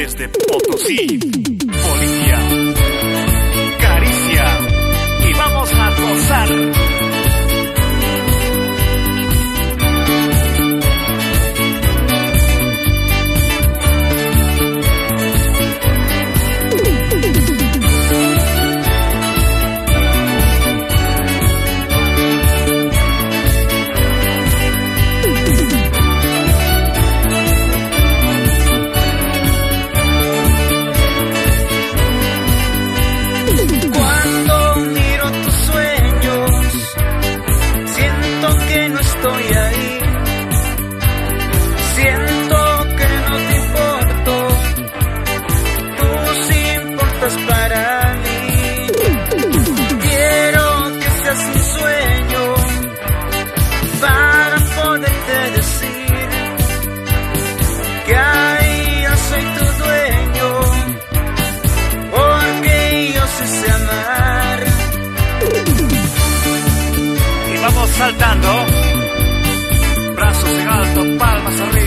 desde Potosí, Bolivia. Saltando. Brazos en alto, palmas arriba,